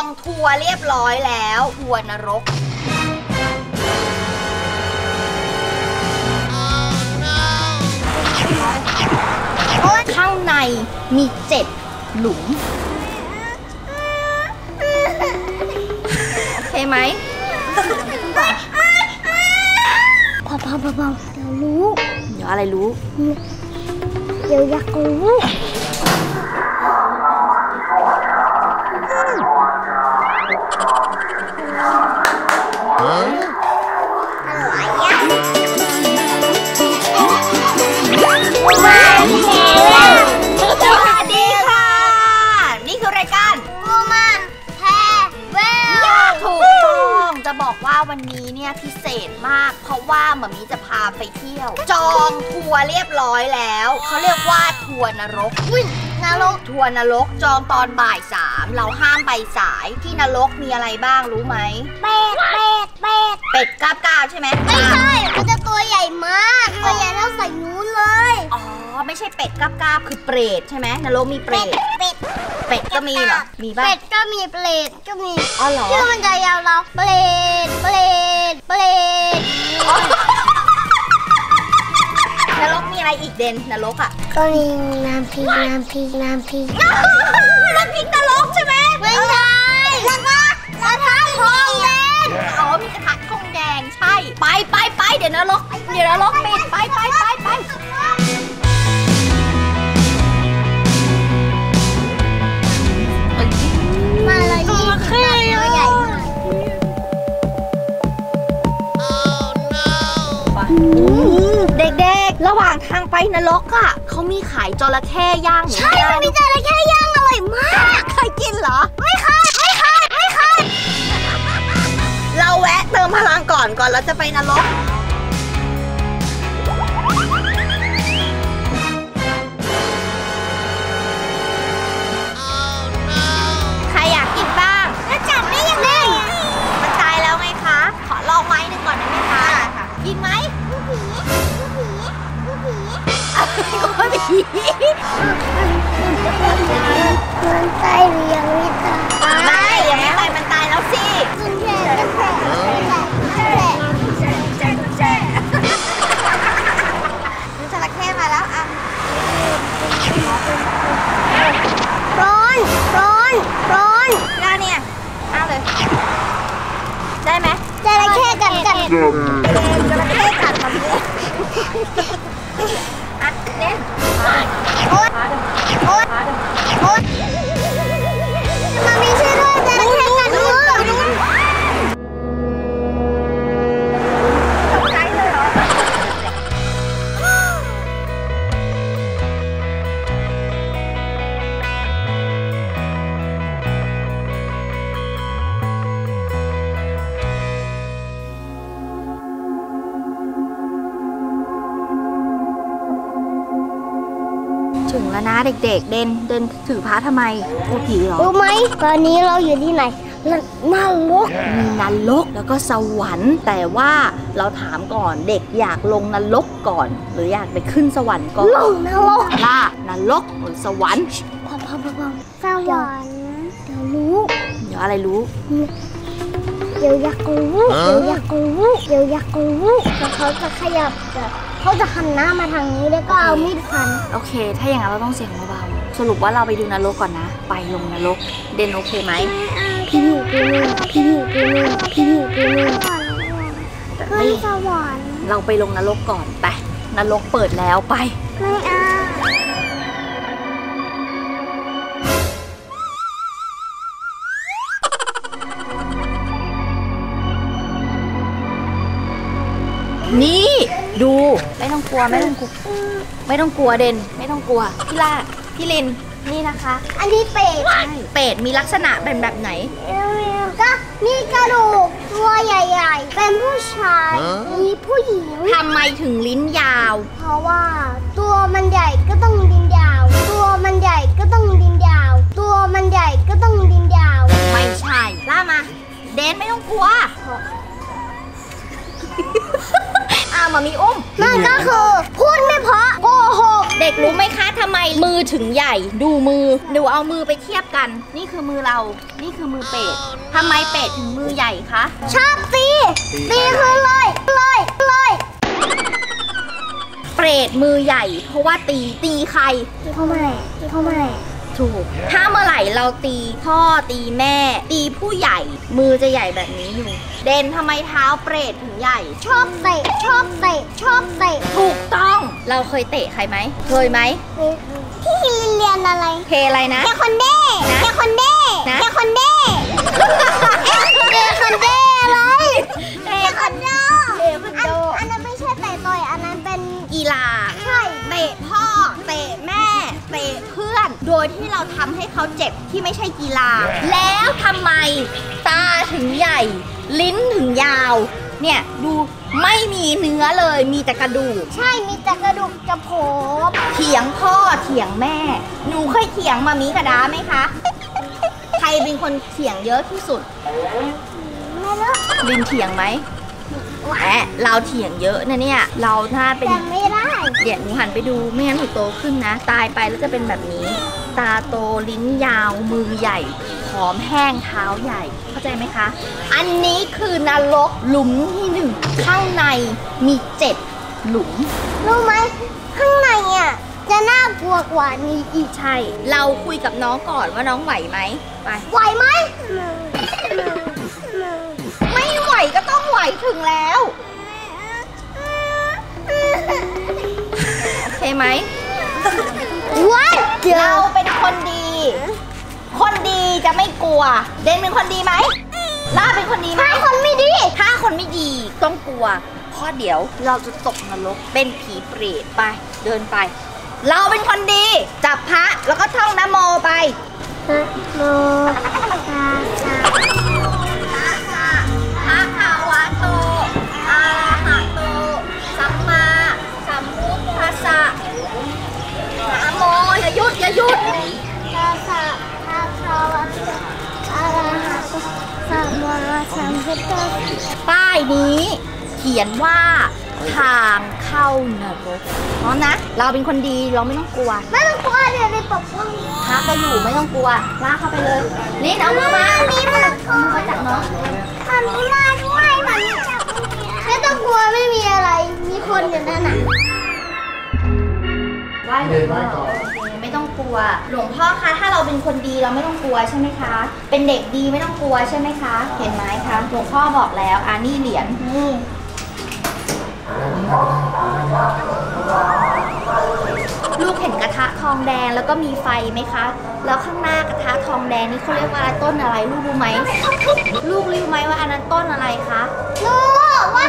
องทัวร์เรียบร้อยแล้วทัวร์นรกข้างในมีเจ็ดหลุม โอเคไหมพอพอพอพอเดี๋ยวรู้ เดี๋ยวอะไรรู้ เดี๋ยวอยากรู้ มามีจะพาไปเที่ยว จองทัวร์เรียบร้อยแล้ว เขาเรียกว่าทัวร์นรกอุ้ยนรกทัวร์นรกจองตอนบ่ายสามเราห้ามไปสายที่นรกมีอะไรบ้างรู้ไหมเป็ดเป็ดเป็ดเป็ดกราบกราบใช่ไหมไม่ใช่มันจะตัวใหญ่มากตัวใหญ่เท่าใส่นู้นเลยอ๋อไม่ใช่เป็ดกราบกราบคือเปรตใช่ไหมนรกมีเปรตเป็ดเป็ดก็มีเหรอมีบ้าเป็งดก็มีเปรตก็มีอ๋อเหรอชื่อมันจะยาวเราเปรตเปรตเปรตนรกมี อะไรอีกเด่นนรกอะ ก็มีน้ำพริกน้ำพริกน้ำพริกน้ำพริกนรกใช่ไหมไม่ใช่แล้วก็กระทะทองแดงอ๋อมีกระทะทองแดงใช่ ไปไปไปเดี๋ยวนรกเดี๋ยวนรกปิดไปไปไปไปมาเลยยี่สิบบาทตัวใหญ่มากเด็กๆ ระหว่างทางไปนรกอะเขามีขายจระเข้ย่างใช่มันมีจระเข้ย่างอร่อยมาก เคยกินเหรอ ไม่เคยไม่เคยไม่เคยเราแวะเติมพลังก่อนก่อนเราจะไปนรก กัด เด็กๆ เดินเดินถือพระทำไมกลัวผีเหรอรู้ไหมตอนนี้เราอยู่ที่ไหนนรกมีนรกแล้วก็สวรรค์ แต่ว่าเราถามก่อนเด็กอยากลงนรกก่อน หรืออยากไปขึ้นสวรรค์ก่อนลงนรกล่านรกหรือสวรรค์พอพอพอพอสวรรค์เดี๋ยวรู้เดี๋ยวอะไรรู้เดี๋ยวอยากรู้เดี๋ยวอยากรู้เดี๋ยวอยากรู้แล้วเขาจะขยับแบบ เขาจะหันหน้ามาทางนี้แล้วก็เอามีดฟัน โอเค ถ้าอย่างนั้นเราต้องเสียงเบาๆ สรุปว่าเราไปดูนรกก่อนนะ ไปลงนรก เดนโอเคไหม พี่อยู่ปีนึงพี่อยู่ปีนึงพี่อยู่ปีนึงแต่ขึ้ไม่นสวรรค์เราไปลงนรกก่อนไป นรกเปิดแล้วไป ไม่เอานี่ ดูไม่ต้องกลัวไม่ต้องกลัวไม่ต้องกลัวเดนไม่ต้องกลัวพี่ล่าพี่ลินนี่นะคะ อันนี้เป็ดเป็ดมีลักษณะเป็นแบบไหนก็มีกระดูกตัวใหญ่ๆ เป็นผู้ชายมีผู้หญิงทำไมถึงลิ้นยาว เพราะว่า ตัวมันใหญ่ก็ต้องดินยาว ตัวมันใหญ่ก็ต้องดินยาว ตัวมันใหญ่ก็ต้องดินยาว ไม่ใช่ล่ามา เดนไม่ต้องกลัว อ่ามามีอุ้มนั่นก็คือพูดไม่เพราะโกหก เด็กรู้ไหมคะทำไมมือถึงใหญ่ ดูมือดูเอามือไปเทียบกัน นี่คือมือเรา นี่คือมือเป็ดทำไมเป็ดถึงมือใหญ่คะ ชอบตีตีคือเลยเลยเลยเปรตมือใหญ่ เพราะว่าตีตีใครตีเขาไม่ตีเขาไม่ ถูก ถ้าเมื่อไหร่เราตีพ่อตีแม่ ตีผู้ใหญ่ มือจะใหญ่แบบนี้อยู่ เดนทำไมเท้าเปรตถึงใหญ่ ชอบเตะชอบเตะชอบเตะถูกต้องเราเคยเตะใครไหมเคยไหมพี่ฮิลินเรียนอะไรเคอะไรนะแกคอนเด้นะแกคอนเด้นะแกคอนเด้แกคอนเด้อะไรเตแกคอนโดเทควันโดอันนั้นไม่ใช่เตะต่อยอันนั้นเป็นกีฬาใช่เตะพ่อเตะแม่เตะเพื่อน โดยที่เราทำให้เขาเจ็บที่ไม่ใช่กีฬา แล้วทำไมตาถึงใหญ่ ลิ้นถึงยาว เนี่ยดูไม่มีเนื้อเลยมีแต่กระดูก ใช่ มีแต่กระดูกกระโผบเถียงพ่อเถียงแม่ หนูเคยเถียงมามีกระดาไหมคะ ใครเป็นคนเถียงเยอะที่สุด ไม่รู้ลินเถียงไหมแอะเราเถียงเยอะนะเนี่ย เราถ้าเป็นจำไม่ได้ เดี๋ยวหนูหันไปดูไม่งั้นหนูโตขึ้นนะ ตายไปแล้วจะเป็นแบบนี้ ตาโตลิ้นยาวมือใหญ่ผอมแห้งเท้าใหญ่ เข้าใจไหมคะ อันนี้คือนรกหลุมที่หนึ่งข้างในมีเจ็ดหลุม รู้ไหมข้างในอะจะน่ากลัวกว่านี้อีกใช่ เราคุยกับน้องก่อนว่าน้องไหวไหมไปไหวไหมไม่ไหวก็ต้องไหวถึงแล้วโอเคไหม ว้ายเจอเราเป็นคนดี คนดีจะไม่กลัว เดนเป็นคนดีไหมล่าเป็นคนดีไหมถ้าคนไม่ดี ถ้าคนไม่ดีต้องกลัวเพราะเดี๋ยวเราจะตกนรกเป็นผีเปรตไป เดินไป เราเป็นคนดี จับพระแล้วก็ท่องนะโมไปโมตาตา จุดอย่าหยุดตาสะตาคาวะอะระหะสัมมาสัมพุทธป้ายนี้ เขียนว่าทางเข้านรกพร้อมนะ เราเป็นคนดีเราไม่ต้องกลัว ไม่ต้องกลัวเดี๋ยวไปปกป้องพระก็อยู่ไม่ต้องกลัวลากเข้าไปเลยนี่เอามือมามีมันเอามือมาจับน้องหันมาด้วยมันจับไม่ต้องกลัวไม่มีอะไร มีคนอยู่นั่นน่ะไหว้หลวง กลัว หลวงพ่อคะถ้าเราเป็นคนดีเราไม่ต้องกลัวใช่ไหมคะ เป็นเด็กดีไม่ต้องกลัวใช่ไหมคะ เห็นไหมคะหลวงพ่อบอกแล้วอ่านี่เหรียญนี่ลูกเห็นกระทะทองแดงแล้วก็มีไฟไหมคะ แล้วข้างหน้ากระทะทองแดงนี่เขาเรียกว่าอะไรต้นอะไรลูกรู้ไหม ลูกรู้ไหมว่าอันนั้นต้นอะไรคะ รู้ว่า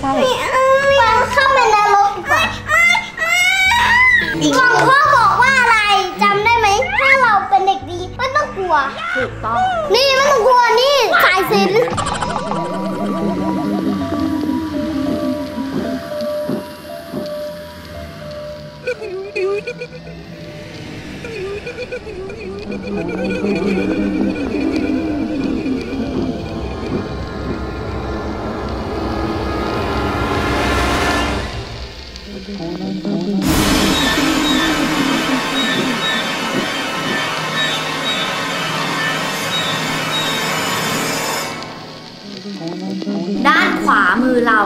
ใกล้มันเข้าไปในรกดีกว่าหลวงพ่อบอกว่าอะไรจำได้ไหมถ้าเราเป็นเด็กดีไม่ต้องกลัวๆถูกต้อง นี่ไม่ต้องกลัวนี่สายสิญจน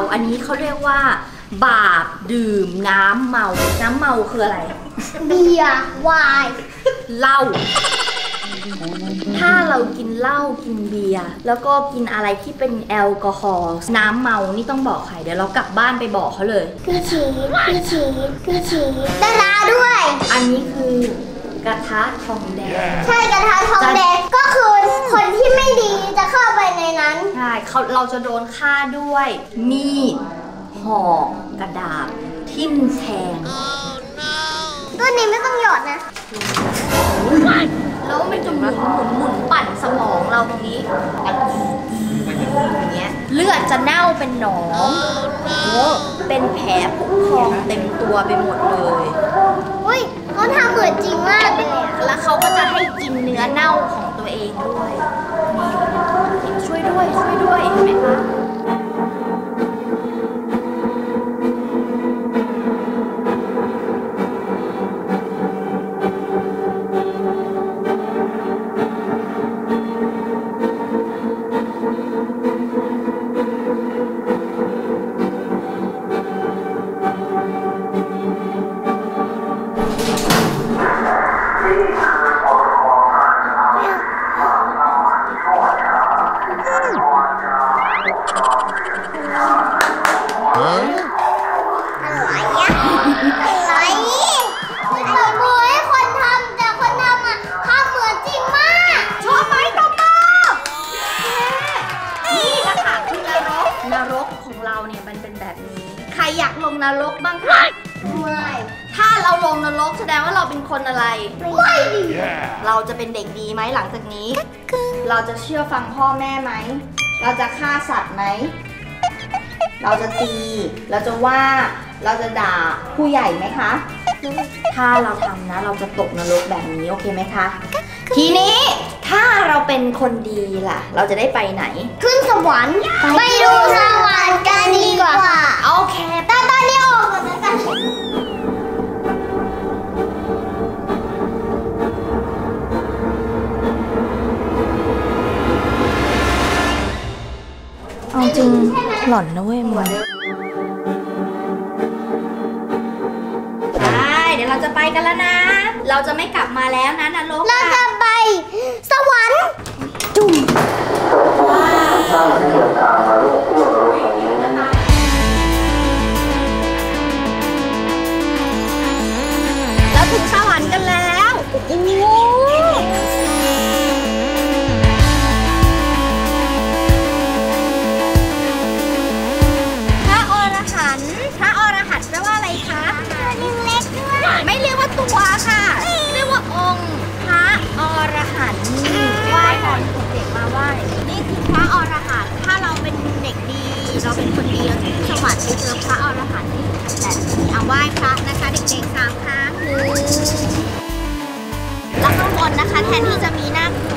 อเราอันนี้เขาเรียกว่า บาปดื่มน้ำเมา น้ำเมาคืออะไร เบียร์ไวน์เหล้า ถ้าเรากินเหล้ากินเบียร์แล้วก็กินอะไรที่เป็นแอลกอฮอล์น้ำเมานี่ต้องบอกใครเดี๋ยวเรากลับบ้านไปบอกเขาเลย พี่ชีพี่ชีพี่ชีดาราด้วย อันนี้คือกระทะทองแดง ใช่กระทะทองแดงก็คือคนที่ไม่ดีจะเข้าไปในนั้นใช่ เขาเราจะโดนฆ่าด้วย มีดหอกกระดาษทิ่มแทงตัวนี้ไม่ต้องหยอดนะ แล้วมันจะหมุนหมุนหมุนปั่นสมองเราตรงนี้อย่างเงี้ยเลือดจะเน่าเป็นหนองโอ้เป็นแผลผุพองเต็มตัวไปหมดเลยอุ้ยเขาทำเหมือนจริงมากเลยอะแล้วเขาก็จะให้กินเนื้อเน่าของตัวเองด้วยนี่ช่วยวยด้วยช่ วย องเราเนี่ยมันเป็นแบบนี้ใครอยากลงนรกบ้างคะไม่ถ้าเราลงนรกแสดงว่าเราเป็นคนอะไร ไม่ดีเราจะเป็นเด็กดีไหมหลังจากนี้ เราจะเชื่อฟังพ่อแม่ไหม เราจะฆ่าสัตว์ไหม เราจะตี เราจะว่า เราจะด่าผู้ใหญ่ไหมคะ ถ้าเราทำนะ เราจะตกนรกแบบนี้โอเคไหมคะ ทีนี้ถ้าเราเป็นคนดีล่ะ เราจะได้ไปไหน ขึ้นสวรรค์ ไปดูสวรรค์กัน อนนะเว้ยมึงไปเดี๋ยวเราจะไปกันแล้วนะ เราจะไม่กลับมาแล้วนะนรกเราอะจะ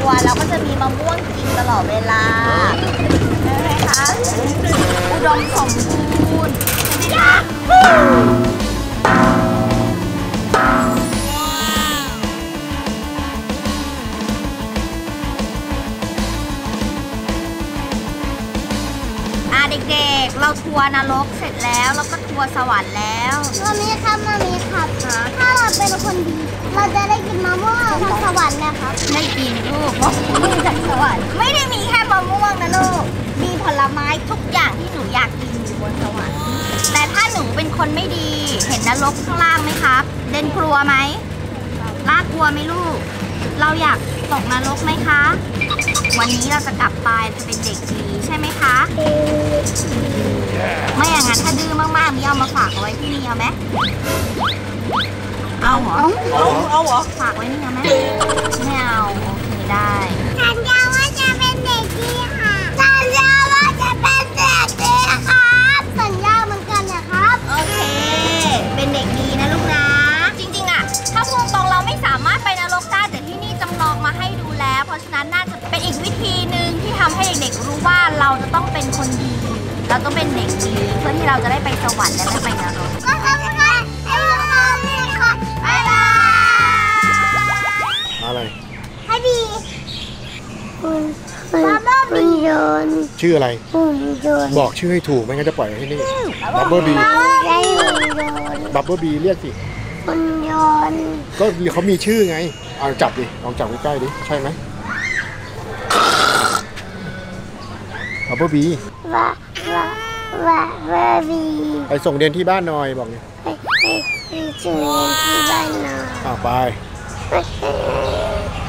รัวเราก็จะมีมะม่วงกินตลอดเวลาใช่ไหมคะอุดมสมบูรณ์ใช่ไหมคะอะเด็กๆ เราทัวร์นรกเสร็จแล้ว แล้วก็ทัวร์สวรรค์แล้วมามีครับมามีครับ ถ้าเราเป็นคนดี เราจะได้กินมะม่วงจากสวรรค์นะครับได้กินลูกมะม่วงจากสวรรค์ไม่ได้มีแค่มะม่วงนะลูกมีผลไม้ทุกอย่างที่หนูอยากกินอยู่บนสวรรค์แต่ถ้าหนูเป็นคนไม่ดี เห็นนรกข้างล่างไหมครับเดนกลัวไหมล่ากลัวไหมลูก เราอยากตกนรกไหมคะ วันนี้เราจะกลับไปจะเป็นเด็กดีใช่ไหมคะ ไม่อย่างนั้นถ้าดื้อมากๆมีเอามาฝากเอาไว้ที่นี่เอาไหม เอาเหรอเอาเอาเหรอฝากไว้นี่เอาไหมไม่เอาโอเคได้สัญญาว่าจะเป็นเด็กดีค่ะสัญญาว่าจะเป็นเด็กดีครับสัญญาเหมือนกันนะครับโอเค เป็นเด็กดีนะลูกนะ จริงๆอะถ้าพูดตรงเราไม่สามารถไปนรกได้แต่ที่นี่จำลองมาให้ดูแล้ว เพราะฉะนั้นน่าจะเป็นอีกวิธีหนึ่งที่ทำให้เด็กๆรู้ว่าเราจะต้องเป็นคนดี เราต้องเป็นเด็กดีเพื่อที่เราจะได้ไปสวรรค์และไม่ไป คุณคุณโยนชื่ออะไรคุณโยนบอกชื่อให้ถูกไม่งั้นจะปล่อยไว้ที่นี่บับเบิลบีได้คุณโยนบับเบิลบีเรียกสิคุณโยนก็เขามีชื่อไงเอาจับดิลองจับใกล้ๆดิใช่ไหมบับเบิลบีว่าว่าว่าว่าบีไปส่งเรียนที่บ้านหน่อยบอกเลยไปไปไปถึงที่บ้านหน่อยอ่าไปไป